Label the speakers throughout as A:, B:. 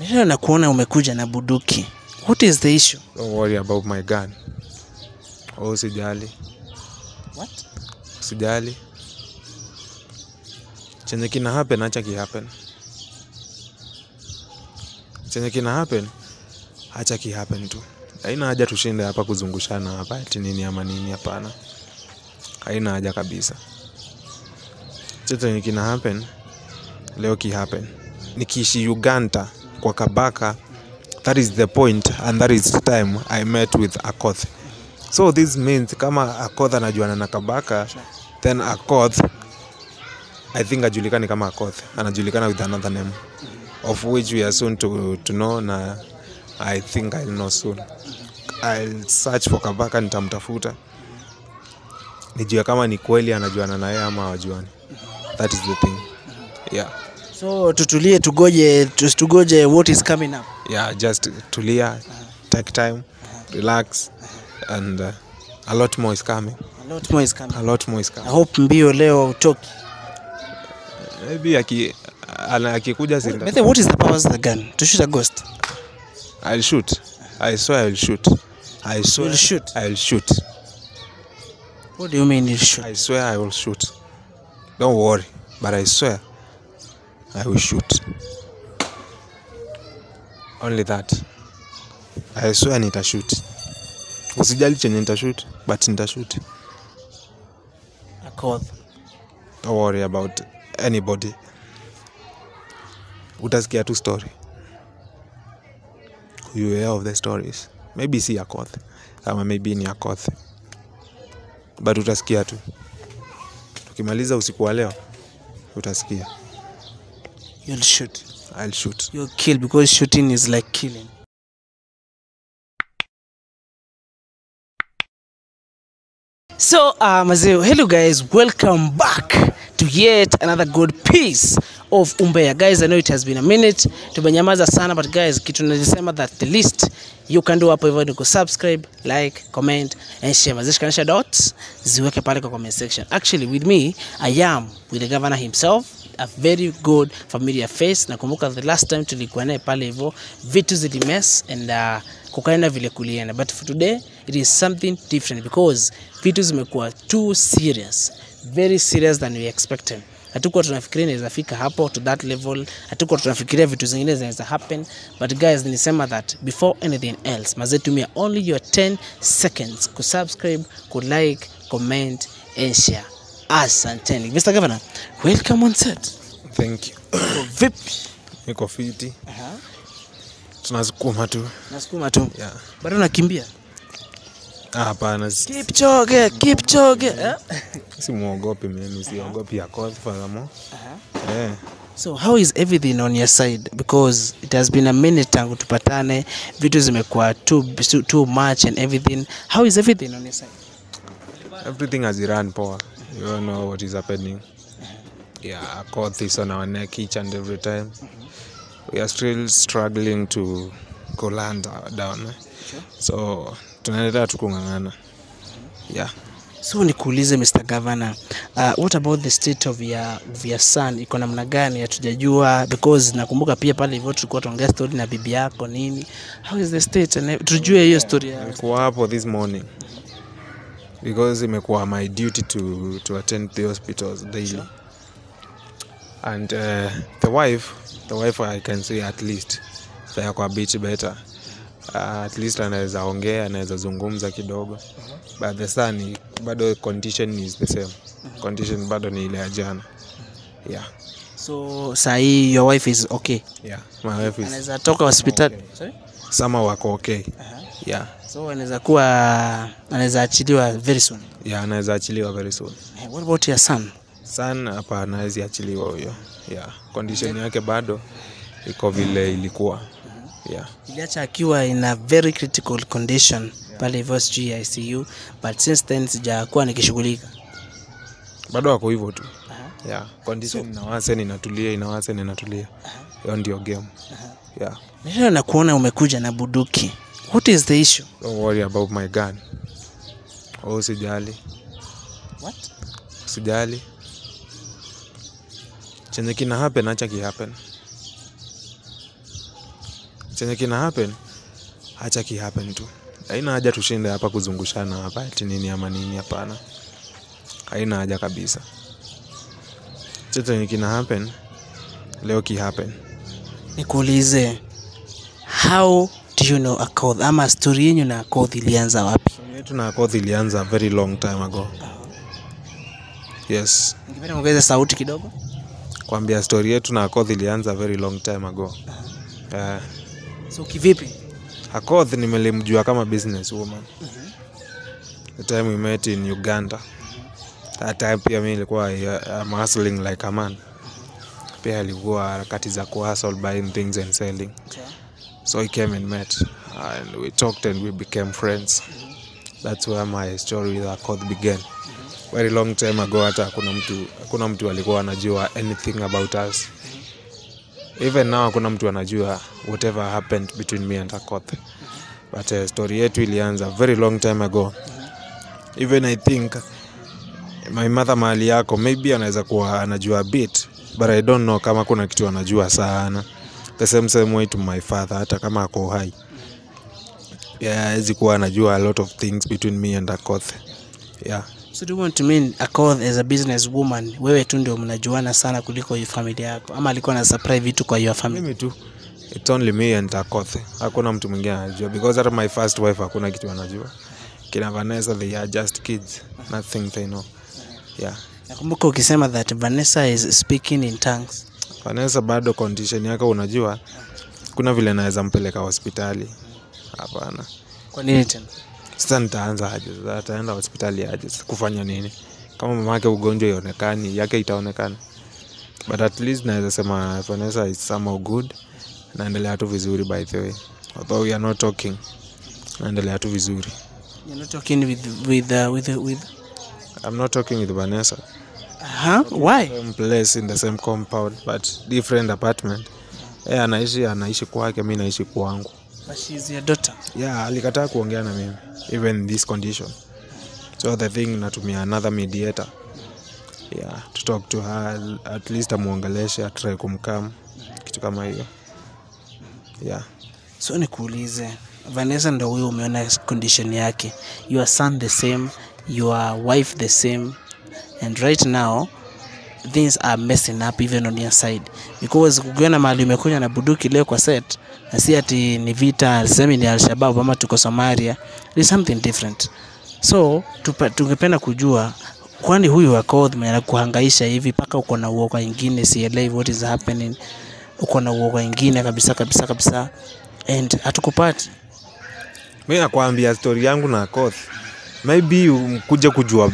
A: Leo nakuona umekuja na buduki. What is the issue?
B: Don't worry about my gun. Oh, sijali.
A: What?
B: Sijali. Chenye kina happen acha ki happen. Chenye kina happen acha ki happen tu. Haina haja tushinde hapa kuzungushana hapa ati nini ama nini, hapana. Haina haja kabisa. Chenye kina happen leo ki happen. Nikiishi Uganda kwa Kabaka, that is the point and that is time I met with Akoth. So this means kama Akoth anajuana na Kabaka, then Akoth I think ajulikani kama Akoth, anajulikana with another name of which we are soon to, to know na I think I'll know soon. I'll search for Kabaka, nitamtafuta nijue kama ni kweli anajuana na yeye ama hawajuani. That is the thing. Yeah.
A: So tutulie tugoje tugoje what is coming up.
B: yeah just tulia take time relax and uh, a lot more is coming
A: A lot more is coming.
B: a lot more is coming.
A: I hope mbio leo utoki.
B: maybe aki akikuja
A: zinda
B: sinda
A: the what is the purpose of the gun? To shoot a ghost.
B: i'll shoot i swear i'll shoot i swear
A: You'll shoot?
B: i'll shoot
A: What do you mean you shoot?
B: i swear i will shoot don't worry but i swear i will shoot only that i swear nitashoot usijali chenye nitashoot but nitashoot
A: A call.
B: Don't worry about anybody. Utasikia tu story. You hear of the stories. Maybe si Akoth ama maybe ni Akoth, but utasikia tu. Tukimaliza usiku wa leo utasikia.
A: You'll shoot.
B: I'll shoot.
A: You'll kill because shooting is like killing. So, uh, mazeo, hello guys, welcome back to yet another good piece of Umbea. Guys, I know it has been a minute. Tumenyamaza sana, but guys, kitu najisema that the least you can do hapo hivyo ni kusubscribe, like, comment and share. Mazishikanisha dots ziweke pale kwa comment section. Actually, with me, I am with the governor himself a very good familiar face. Nakumbuka the last time tulikuwa naye pale hivyo, vitu zilimess and uh, kukaenda vile kulienda, but for today it is something different because vitu zimekuwa too serious, very serious than we expected. Hatukuwa tunafikiria inaweza fika hapo to that level, hatukuwa tunafikiria vitu zingine zinaweza happen, but guys, nilisema that before anything else, mazee, tumia only your 10 seconds kusubscribe, kulike, comment and share. Asanteni. Mr. Governor, welcome on set.
B: Thank you.
A: Vipi?
B: Niko fiti. Tunasukuma tu.
A: Nasukuma tu.
B: Yeah.
A: Bado nakimbia.
B: Hapana,
A: Kipchoge, Kipchoge. Eh?
B: simuogopi mimi, siogopi Akoth furthermore. Eh.
A: So how is everything on your side because it has been a minute tangu tupatane, vitu zimekuwa too, too, too much and everything. How is everything on your side?
B: everything has run poor you all know what is happening yeah caught this on our neck each and every time we are still struggling to go land down so tunaendelea tu kung'ang'ana yeah
A: So nikuulize Mr. Governor, uh, what about the state of your, of your son? Iko namna gani? Hatujajua because nakumbuka pia pale hivyo tulikuwa tuongea story na bibi yako nini. How is the state? Tujue hiyo story ya
B: nilikuwa hapo this morning because imekuwa my duty to, to attend the hospitals daily. And uh, the wife the wife i can say at least sayako a bit better. Uh, at least anaweza ongea anaweza zungumza kidogo. But the son bado condition is the same. Condition bado ni ile ya jana. Yeah.
A: So saa your wife is okay.
B: yeah my wife is
A: Anaweza toka hospitali.
B: Okay.
A: Sorry?
B: sama wako okay. Uh-huh. yeah
A: So anaweza kuwa anaweza achiliwa very soon.
B: yeah anaweza achiliwa very soon.
A: Eh, What about your son?
B: Son hapa anaweza achiliwa huyo. Yeah condition yake bado iko vile ilikuwa. Yeah
A: Iliacha akiwa in a very critical condition pale hivyo sijui ICU but since then sijakuwa nikishughulika.
B: bado wako hivyo tu. Yeah condition inawase ninatulia inawase ninatulia hiyo ndio game. Yeah
A: Nishana nakuona umekuja na buduki. What is the issue?
B: don't worry about my gun. Oh usijali.
A: What?
B: usijali. Chenye kina happen acha ki happen. Chenye kina happen acha ki happen tu. Haina haja tushinde hapa kuzungushana hapa ati nini ama nini hapana. Haina haja kabisa. Chenye kina happen leo ki happen.
A: Nikuulize how you know Akoth ama story yenyu na Akoth ilianza wapi?
B: Yetu na Akoth ilianza very long time ago. Yes.
A: Ningependa kuongeza sauti kidogo.
B: Kwambia story yetu na Akoth ilianza very long time ago. Uh,
A: so kivipi?
B: Akoth nimelimjua kama business woman. The time we met in Uganda. That time pia mimi nilikuwa uh, I'm hustling like a man. Pia alikuwa harakati za kuhustle buying things and selling so he came and met and we talked and we became friends. That's where my story with Akoth began. Very long time ago hata hakuna mtu hakuna mtu alikuwa anajua anything about us. Even now hakuna mtu anajua whatever happened between me and Akoth but uh, story yetu ilianza very long time ago. Even i think my mother mahali yako maybe anaweza kuwa anajua a bit but i don't know kama kuna kitu anajua sana the same same way to my father hata kama ako hai. Yeah, hawezi kuwa anajua a lot of things between me and Akoth. Yeah.
A: So do you want to mean Akoth as a business woman? Wewe tu ndio mnajuana sana kuliko familia yako. Ama alikuwa na supply vitu kwa your family?
B: Mimi tu. It's only me and Akoth. Hakuna mtu mwingine anajua. Because hata my first wife hakuna kitu anajua. Kina Vanessa they are just kids. Nothing they know. Yeah.
A: Nakumbuka ukisema that Vanessa is speaking in tongues
B: Vanessa bado condition yake unajua kuna vile naweza mpeleka hospitali. Hapana.
A: Kwa nini tena?
B: Sasa nitaanza aje? Sasa ataenda hospitali aje? Kufanya nini? Kama mama yake ugonjwa ionekani yake itaonekana. But at least naweza sema Vanessa is somehow good. Naendelea tu vizuri by the way. Although we are not talking. Naendelea tu vizuri.
A: You're not talking with with uh, with with
B: I'm not talking with Vanessa
A: huh? why?
B: same place in the same compound but different apartment. Yeah, anaishi anaishi kwake mi naishi kwangu.
A: But she is your daughter?
B: Yeah alikataa kuongea na mimi even in this condition. So the thing natumia another mediator. Yeah to talk to her at least amuongeleshe atrai kumkam kitu kama hiyo. Yeah.
A: So nikuulize Vanessa ndo huyo umeona condition yake? Your son the same your wife the same and right now things are messing up even on your side. Because kukiona mahali umekunywa na buduki leo kwa set na si ati ni vita semi ni alshabab ama tuko somalia ni something different. So tungependa kujua kwani huyu Akoth mwenye anakuhangaisha hivi mpaka uko na uoga ingine sielewi what is happening? Uko na uoga ingine kabisa kabisa kabisa. And hatukupati.
B: Mi nakwambia story yangu na Akoth maybe kuja kujua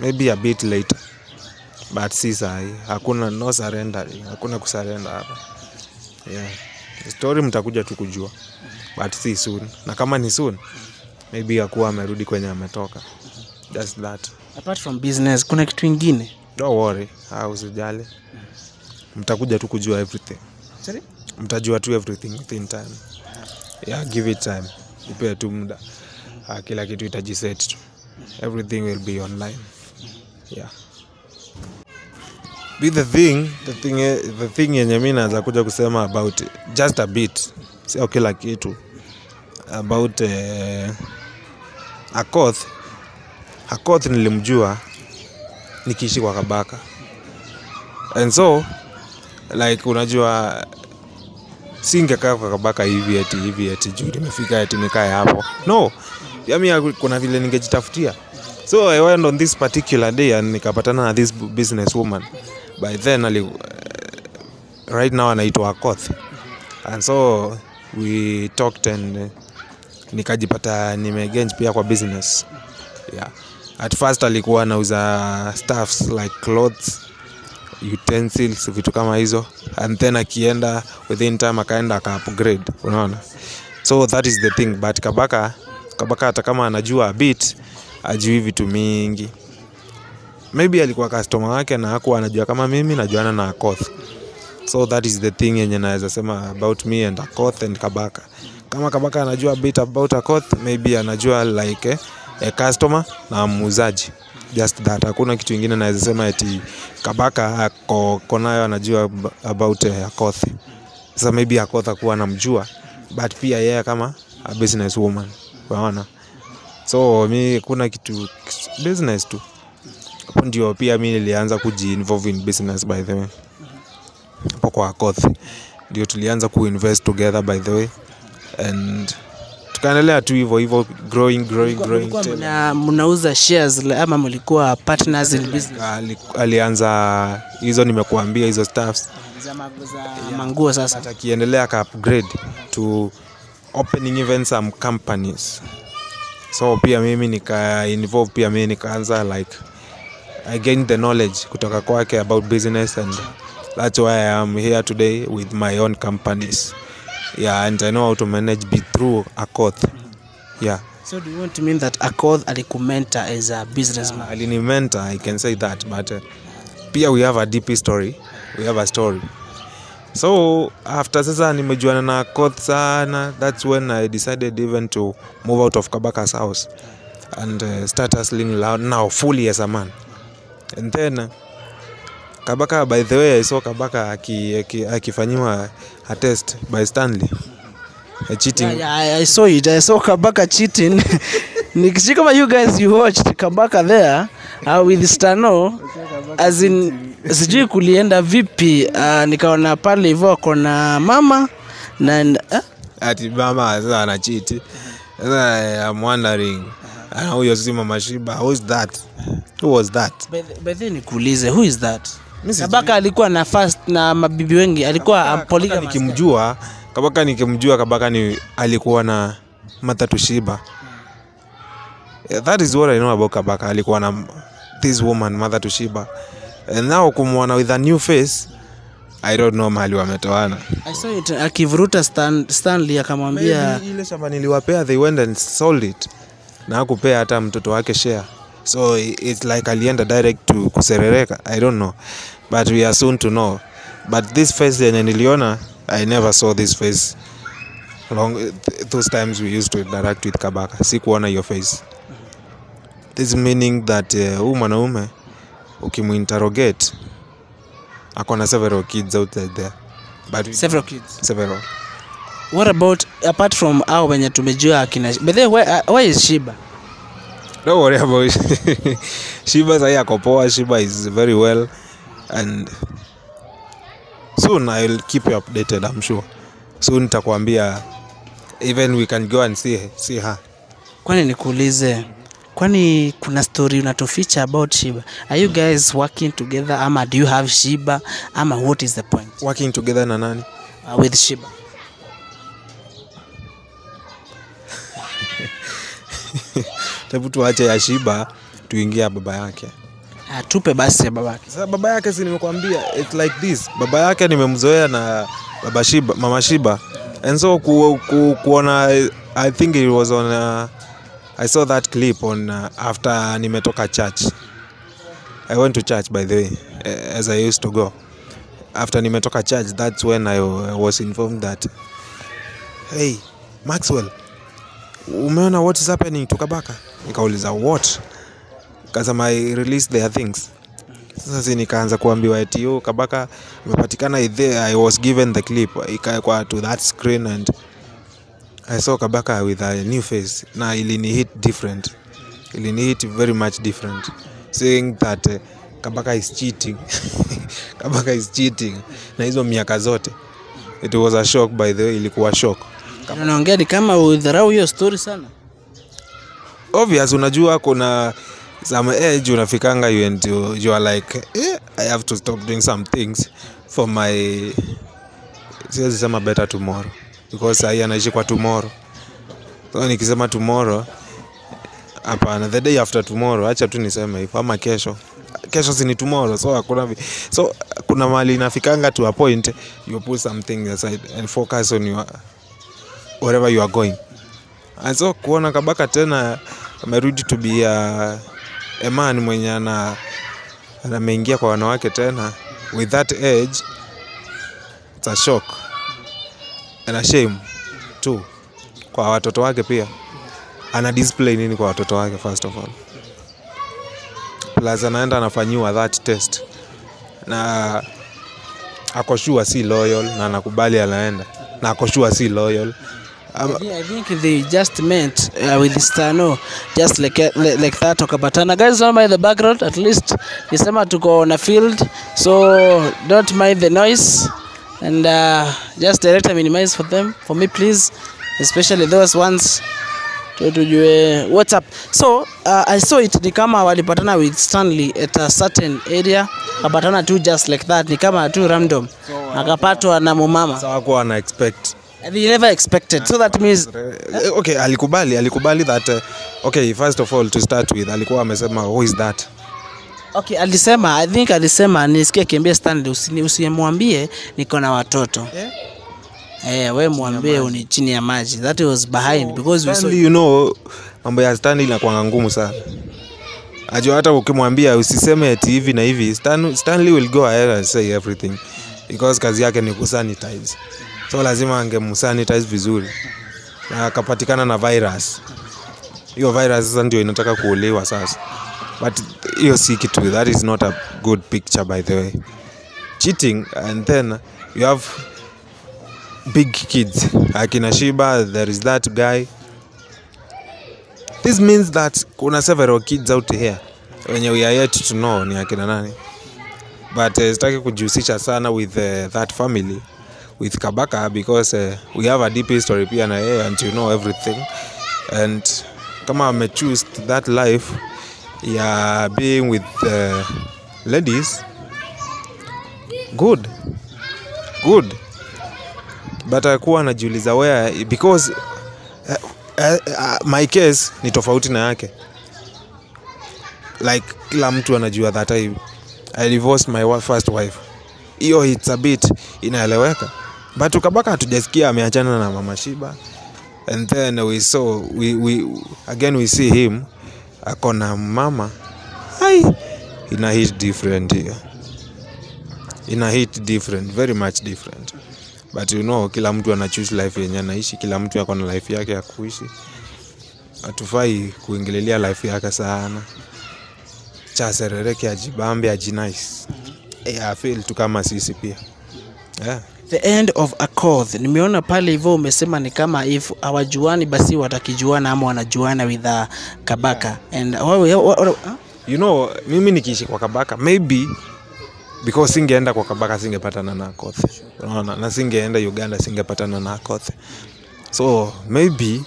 B: maybe a bit later but si sahi hakuna no surrendering hakuna kusurrender hapa. Yeah. story mtakuja tu kujua but si soon. Na kama ni soon maybe akuwa amerudi kwenye ametoka. Just that.
A: Apart from business kuna kitu ingine?
B: Don't worry ah, usijali. Mtakuja tu kujua everything.
A: Sorry?
B: mtajua tu everything within time. Yeah give it time. Ipee tu muda. Ah, kila kitu itajiset tu. Everything will be online yeah. Be the thing the thing the thing yenye mi naweza kuja kusema about just a bit. Sio kila kitu. About uh, Akoth Akoth nilimjua nikiishi kwa Kabaka. And so like unajua singekaa kwa Kabaka hivi ati hivi ati juu nimefika ati nikae hapo. No. Yami kuna vile ningejitafutia so I went on this particular day and nikapatana na this business woman. By then ali, uh, right now anaitwa Akoth and so we talked and uh, nikajipata nimegenge pia kwa business. Yeah. at first alikuwa anauza stuffs like clothes utensils vitu kama hizo. And then akienda within time akaenda aka upgrade unaona? So that is the thing. But kabaka kabaka hata kama anajua a bit ajui vitu mingi. Maybe alikuwa customer wake na hakuwa anajua kama mimi najuana na Akoth so that is the thing yenye naweza sema about me and Akoth and kabaka. Kama kabaka anajua bit about Akoth maybe anajua like a customer na muuzaji. Just that. Hakuna kitu ingine naweza sema eti kabaka ako konayo anajua about Akoth sasa maybe Akoth akuwa anamjua but pia yeye kama a business woman. Unaona so mi kuna kitu business tu. Hapo ndio pia mi nilianza kujiinvolve in business by the way. Hapo kwa koth. Ndio tulianza kuinvest together by the way. And tukaendelea tu hivyo hivyo growing growing growing
A: mna- mnauza shares le- ama mlikuwa partners in business?
B: Ali- alianza hizo nimekuambia hizo staffs.
A: Za, ma- manguo sasa.
B: Akiendelea ka upgrade to opening even some companies so pia mimi nika involve pia mimi nikaanza like i gained the knowledge kutoka kwake about business and that's why i am here today with my own companies. Yeah and i know how to manage be through a court yeah.
A: So do you want to mean that Akoth alikumenta as a businessman?
B: Alini mentor i can say that but uh, pia we have a deep story we have a story so after sasa nimejuana na Koth sana that's when i decided even to move out of kabaka's house and uh, start hustling loud now fully as a man and then uh, kabaka by the way i saw kabaka aki- aki- akifanyiwa a test by stanley a cheating
A: Yeah, yeah, I, I saw it. I saw Kabaka cheating. Nikisi kama you guys you watched Kabaka there uh, with Stano as in sijui kulienda vipi uh, nikaona pale hivyo kona mama na uh,
B: ati mama sasa anachiti sasa I'm wondering ana huyo si mama Shiba is that? Who was that?
A: The nikuulize who is that? Kabaka alikuwa na fast na mabibi wengi alikuwa
B: Kabaka nikimjua kabaka nikimjua kabaka ni alikuwa na Matatu Shiba. Yeah, that is what I know about kabaka alikuwa na this woman Martha Shiba and now kumwona with a new face I don't know mahali wametoana.
A: I saw it akivuruta Stan, Stanley akamwambia
B: ile shamba niliwapea they went and sold it. Na hakupea hata mtoto wake share. So it's like alienda direct to kuserereka. I don't know. But we are soon to know. But this face yenye niliona i never saw this face long those times we used to interact with kabaka. Sikuona your face. This meaning that uh, huu mwanaume ukimuinterrogate ako na several kids outside there but
A: several kids.
B: several
A: What about apart from hao wenye tumejua akina but then way, where, uh, where is Shiba?
B: Don't worry about. Shiba sahi ako poa. Shiba is very well and soon I'll keep you updated I'm sure. Soon nitakwambia even we can go and see, see her.
A: Kwani nikuulize, kwani kuna story unatuficha about Shiba? Are you guys working together ama do you have Shiba ama what is the point
B: Working together na nani?
A: uh, with Shiba?
B: Hebu tuache ya Shiba tuingie ya baba yake.
A: Uh, tupe basi ya babake.
B: Sasa baba yake si nimekwambia it's like this. Baba yake nimemzoea na baba Shiba, mama Shiba. And so ku, ku, kuona I think it was on uh, I saw that clip on uh, after nimetoka church. I went to church by the way uh, as I used to go. After nimetoka church that's when I uh, was informed that hey Maxwell umeona what is happening to Kabaka? Nikauliza what? Kasema I released their things sasa si nikaanza kuambiwa eti oh, kabaka amepatikana i was given the clip ikawekwa to that screen and i saw kabaka with a new face. Na ilini hit different. Ilini hit very much different. Saying that uh, kabaka is cheating. Kabaka is cheating. Na hizo miaka zote. It was a shock by the way ilikuwa shock.
A: Unaongea ni kama udharau hiyo story sana.
B: obvious unajua kuna some age unafikanga you, and you, you are like eh, i have to stop doing some things for my siwezi sema better tomorrow because sahii anaishi kwa tomorrow. So nikisema tomorrow hapana. The day after tomorrow acha tu niseme hivyo ama kesho. Kesho si ni tomorrow so hakuna so kuna mali inafikanga to a point you put something aside and focus on your wherever you are going. And so kuona kabaka tena amerudi to be a, a man mwenye ana ameingia kwa wanawake tena with that age it's a shock and a shame tu kwa watoto wake pia. Ana display nini kwa watoto wake first of all? Plus anaenda anafanyiwa that test. Na akoshua si loyal na anakubali anaenda. Na akoshua si loyal.
A: Think, I think they just met uh, with Stano just like, like, like that wakapatana guys don't mind the background at least nisema tuko na field so don't mind the noise and uh, just direct and minimize for them for me please especially those ones tu- tujue whatsapp up. So uh, i saw it ni kama walipatana with stanley at a certain area akapatana tu just like that ni kama tu random. Akapatwa na mumama.
B: So, expect.
A: They never expected. So that means
B: okay alikubali alikubali that uh, okay first of all to start with alikuwa amesema who is that
A: okay alisema i think alisema nisikie akiambia stanley usini- usimwambie niko na watoto. Eh, we mwambie uni chini ya maji. That was behind because we saw
B: you know mambo ya Stanley inakuanga ngumu sana. Ajua hata ukimwambia usiseme eti hivi na hivi Stan, Stanley will go ahead and say everything. Because kazi yake ni kusanitize. So lazima angemsanitize vizuri. Na akapatikana na virus. Hiyo virus sasa ndio inataka kuuliwa sasa but hiyo si kitu that is not a good picture by the way. Cheating and then you have big kids. Akina shiba there is that guy. This means that kuna several kids out here. Wenye we are yet to know ni akina nani. But uh, sitaki kujihusisha sana with uh, that family with kabaka because uh, we have a deep history pia na yeye and you know everything. And kama amechoose that life ya being with uh, ladies. Good. Good. But akuwa anajiuliza where because uh, uh, uh, my case ni tofauti na yake. Like kila mtu anajua that I, I divorced my first wife. Hiyo it's a bit inaeleweka. But ukabaka hatujasikia ameachana na mama shiba. And then we saw we, we, again we see him ako na mama. Ai ina hit different hiyo. Ina hit different very much different. But you know kila mtu ana choose life yenye anaishi kila mtu ako na life yake ya kuishi. Hatufai kuingililia life yake sana. Cha serereke ajibambe ajinice yeah, I feel tu kama sisi pia. Yeah.
A: The end of a cause. Nimeona pale hivyo umesema ni kama if hawajuani basi watakijuana ama wanajuana with a kabaka. And what, what, what, huh?
B: you know mimi nikiishi kwa kabaka maybe because singeenda kwa kabaka singepatana na Akoth, unaona? Na singeenda uganda singepatana na Akoth, so maybe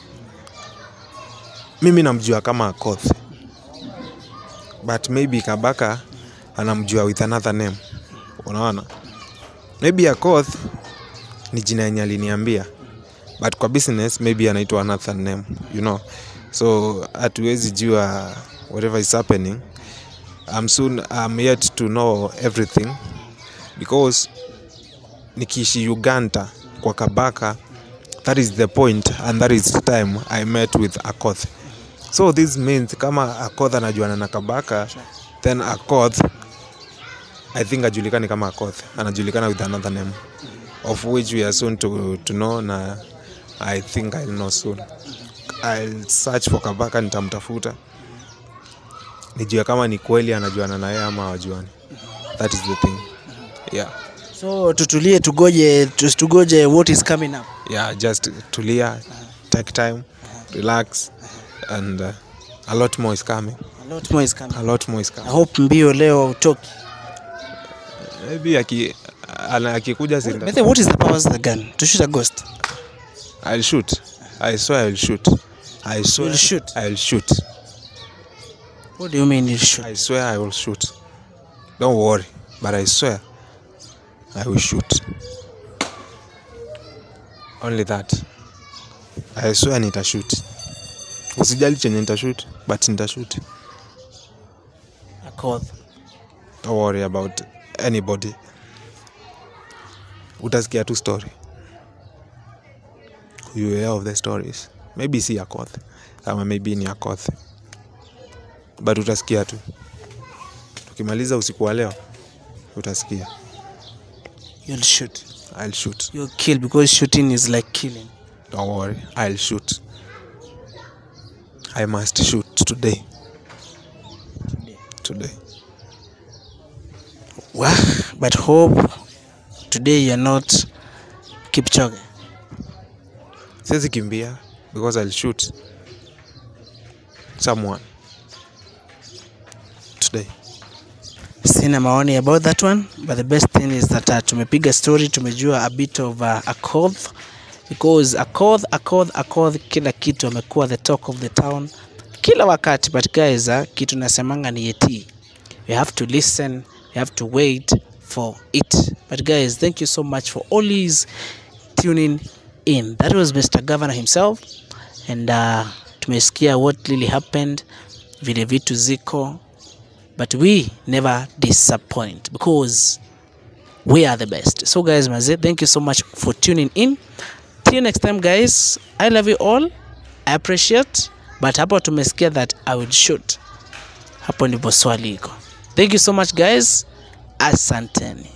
B: mimi namjua kama Akoth but maybe kabaka anamjua with another name. Unaona maybe akoth ni jina yenye aliniambia but kwa business maybe anaitwa another name you know. So hatuwezi jua whatever is happening. I'm soon I'm yet to know everything because nikiishi Uganda kwa Kabaka that is the point and that is time I met with Akoth so this means kama Akoth anajuana na Kabaka then Akoth I think ajulikani kama Akoth anajulikana with another name of which we are soon to, to know na I think I'll know soon. I'll search for Kabaka nitamtafuta. Nijue kama ni kweli anajuana naye ama wajuani that is the thing. Yeah.
A: So tutulie tugoje just tugoje what is coming up.
B: Yeah just tulia take time relax and uh, a lot more is coming.
A: A lot more is coming.
B: A lot more is coming.
A: i hope mbio leo utoki
B: maybe aki akikuja sinda
A: the what is the powers of the gun? To shoot a ghost?
B: I'll shoot. I swear I'll shoot. I swear
A: You'll shoot?
B: I'll shoot.
A: What do you mean you'll shoot?
B: I swear I will shoot. Don't worry but I swear I will shoot. Only that. I swear nitashoot usijali chenye nitashoot but nitashoot
A: a cause
B: don't worry about anybody. Utasikia tu story. You hear of the stories. Maybe si akoth ama maybe ni akoth but utasikia tu. Tukimaliza usiku wa leo utasikia.
A: You'll shoot.
B: I'll shoot.
A: You'll kill because shooting is like killing.
B: Don't worry I'll shoot. I must shoot today. today.
A: Today well, but hope today you are not Kipchoge
B: siwezi kimbia because I'll shoot someone today
A: sina maoni about that one but the best thing is that uh, tumepiga story tumejua a bit of uh, cold. because a cold, a cold, a cold, kila kitu amekuwa the talk of the town kila wakati but guys uh, kitu nasemanga ni yeti we have to listen we have to wait for it. But guys thank you so much for always tuning in. That was Mr. Governor himself. And uh, tumesikia what really happened vile vitu ziko. But we never disappoint because we are the best. So guys maze thank you so much for tuning in. Till next time guys. I love you all. I appreciate. But hapo tumesikia that i would shoot. Hapo ndipo swali iko thank you so much guys. Asanteni